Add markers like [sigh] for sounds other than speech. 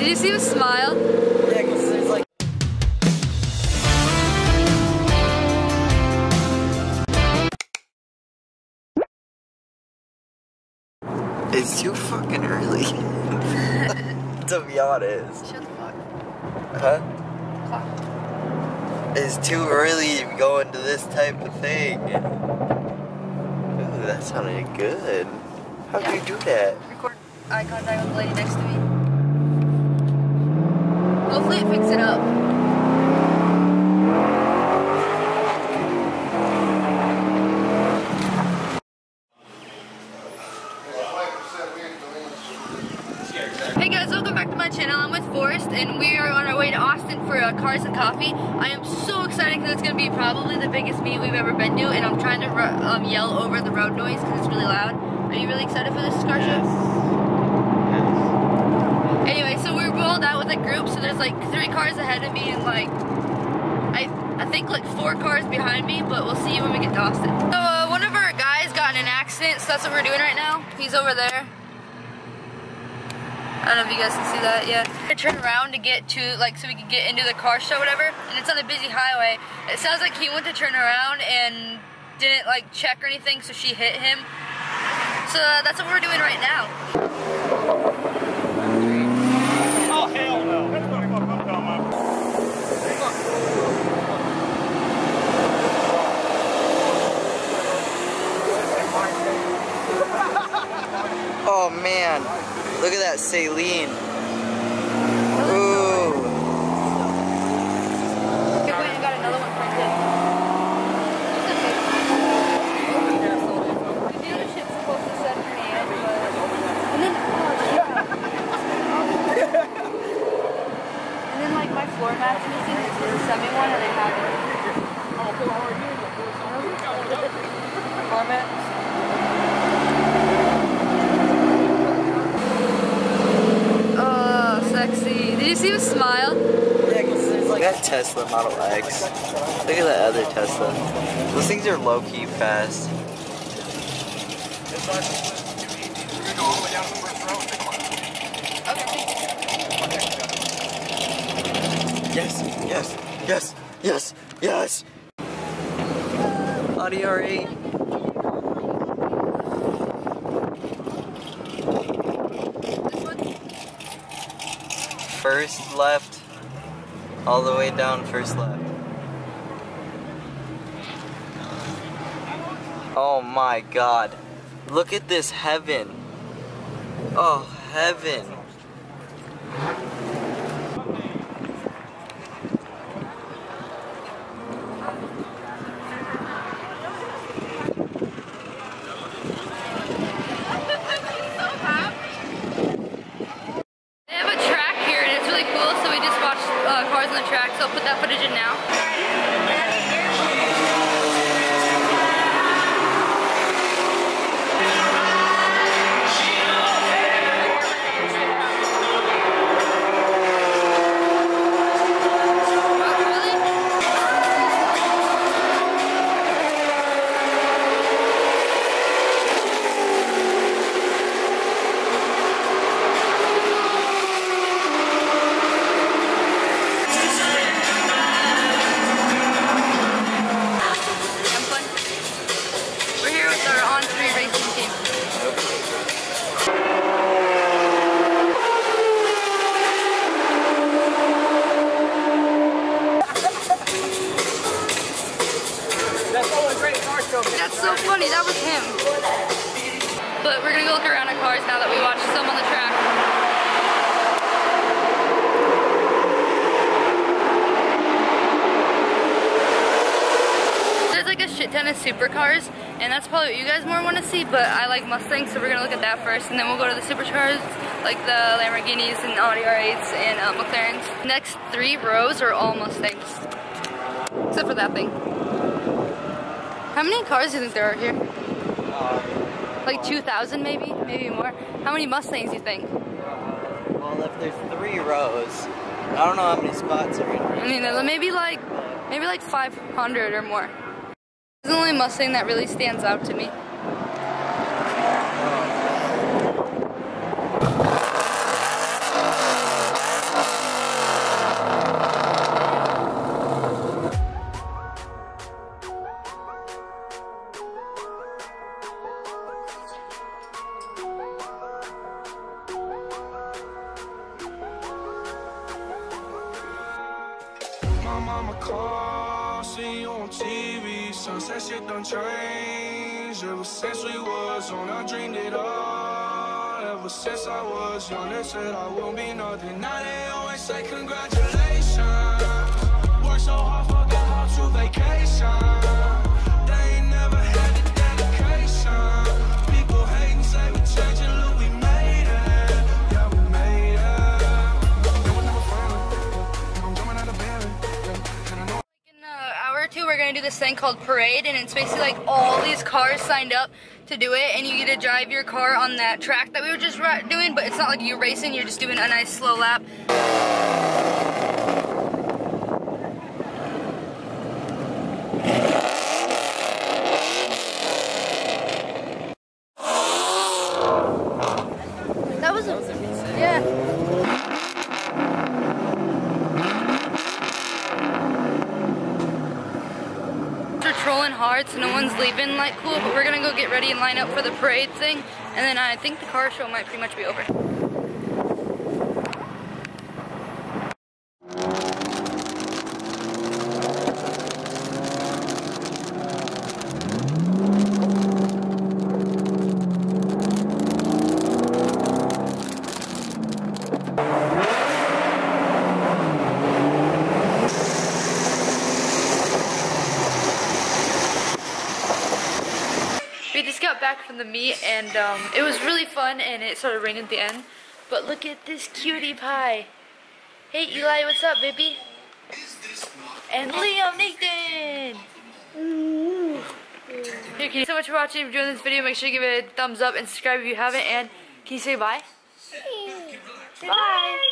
Did you see him smile? Yeah, because there's like. It's too fucking early. [laughs] to be honest. Shut the fuck. Huh? Fuck. It's too early to go into this type of thing. Ooh, that sounded good. How do you do that? Record eye contact with the lady next to me. Hopefully it picks it up. Hey guys, welcome back to my channel. I'm with Forrest and we are on our way to Austin for uh, Cars and Coffee. I am so excited because it's going to be probably the biggest meet we've ever been to and I'm trying to um, yell over the road noise because it's really loud. Are you really excited for this car show? Anyway, so we're rolled out with a group, so there's like three cars ahead of me and like, I I think like four cars behind me, but we'll see when we get to Austin. So uh, one of our guys got in an accident, so that's what we're doing right now. He's over there. I don't know if you guys can see that, yet. I turn around to get to, like, so we can get into the car show, whatever, and it's on a busy highway. It sounds like he went to turn around and didn't, like, check or anything, so she hit him. So uh, that's what we're doing right now. Oh, hell no. That's what I'm talking about. Oh man, look at that Saleen. Ooh. Okay, wait, I got another one printed. The dealership's supposed to send me in, but... And then, oh, crap. And then, like, my floor mat's missing. This is a semi one, and I have [laughs] it. Floor mat? Oh, sexy. Did you see him smile? Yeah, because there's like that Tesla Model X. Look at that other Tesla. Those things are low key fast. Yes, yes, yes, yes, yes. Audi R8. First left, all the way down first left. Oh my god. Look at this heaven. Oh, heaven. That's so funny, that was him. But we're gonna go look around at cars now that we watched some on the track. There's like a shit ton of supercars, and that's probably what you guys more want to see, but I like Mustangs, so we're gonna look at that first, and then we'll go to the supercars, like the Lamborghinis and Audi R8s and uh, McLarens. Next three rows are all Mustangs, except for that thing. How many cars do you think there are here? Like 2,000 maybe? Maybe more? How many Mustangs do you think? Well, if there's three rows, I don't know how many spots are in I mean, uh, maybe like, maybe like 500 or more. This is the only Mustang that really stands out to me. Mama call, see you on TV. Sunset shit done changed. Ever since we was on, I dreamed it all. Ever since I was young, they said I won't be nothing. Now they always say congratulations. Worked so hard, forgot how to vacation. This thing called parade, and it's basically like all these cars signed up to do it, and you get to drive your car on that track that we were just doing, but it's not like you're racing, you're just doing a nice slow lap. That was a, yeah. We're so no one's leaving like cool, but we're gonna go get ready and line up for the parade thing, and then I think the car show might pretty much be over. Got back from the meet and um, it was really fun and it started raining at the end. But look at this cutie pie. Hey Eli, what's up, baby? And Liam Nathan! Here, thank you so much for watching. If you enjoyed this video, make sure you give it a thumbs up and subscribe if you haven't. And can you say bye? Bye!